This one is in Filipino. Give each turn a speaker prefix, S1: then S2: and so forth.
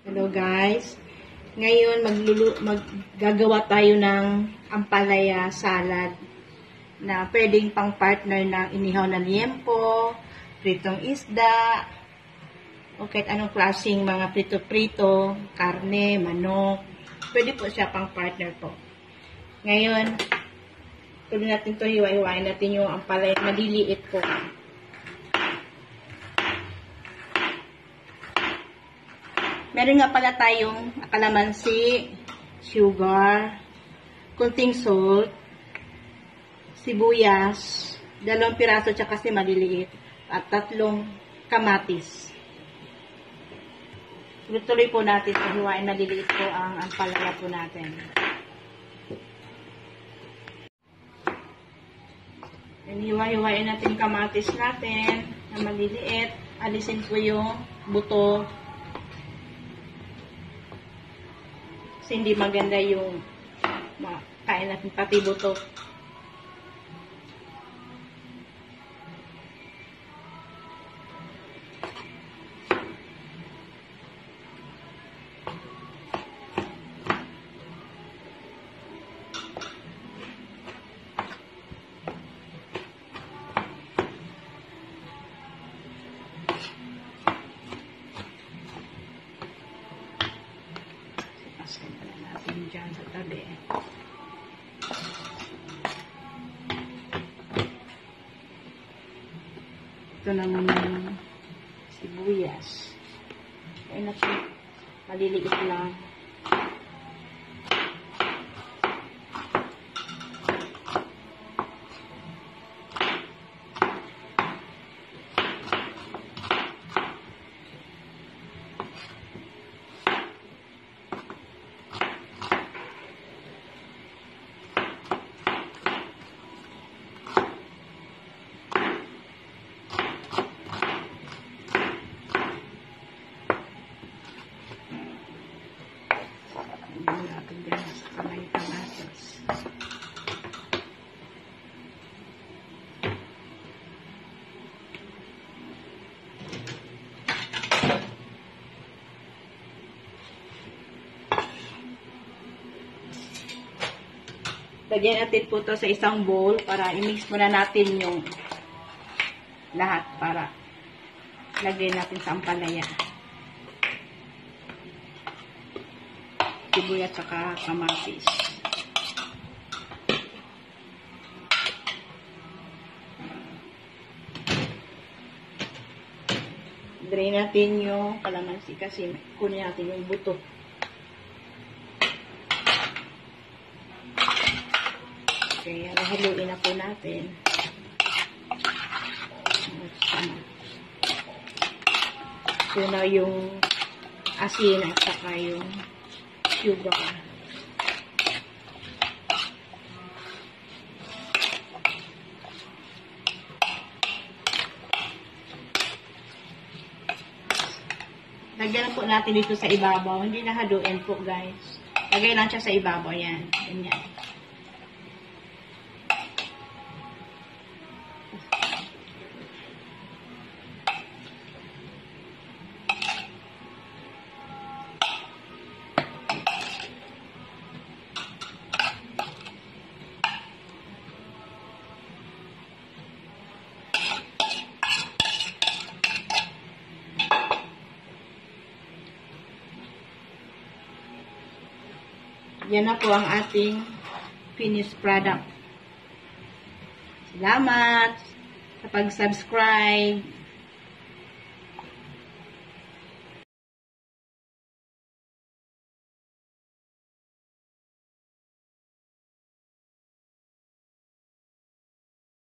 S1: Hello guys. Ngayon maglulu maggagawa tayo ng ampalaya salad na pwedeng pang partner ng inihaw na liempo, pritong isda, o kahit anong klaseng mga prito-prito, karne, manok. Pwede po siya pang partner po. Ngayon, tuloy natin to hiwa-hiwain natin yung ampalaya maliliit po. Meron nga pala tayong kalamansi, sugar, kunting salt, sibuyas, dalawang piraso tsaka kasi maliliit, at tatlong kamatis. Tuloy-tuloy po natin sa hiwain maliliit po ang ampalaya po natin. Hiwa-hiwain natin kamatis natin na maliliit. Alisin po yung buto Kasi hindi maganda yung kain natin pati buto. Natin dyan sa tabi. Ito naman yung sibuyas. Ay na siya. Maliliit lang. Hindi natin din sa kamay kamatis. Lagyan natin po to sa isang bowl para i-mix muna natin yung lahat para lagyan natin sa ampalaya. sibuyas saka kamatis. Drain natin yung kalamansi kasi kunin natin yung buto. Okay, haluin na po natin. Ito na yung asin at saka yung sugar. Lagyan po natin dito sa ibabaw. Hindi na haluin po, guys. Lagay lang siya sa ibabaw. Yan. Ganyan. Yan na po ang ating finished product. Salamat sa pag-subscribe.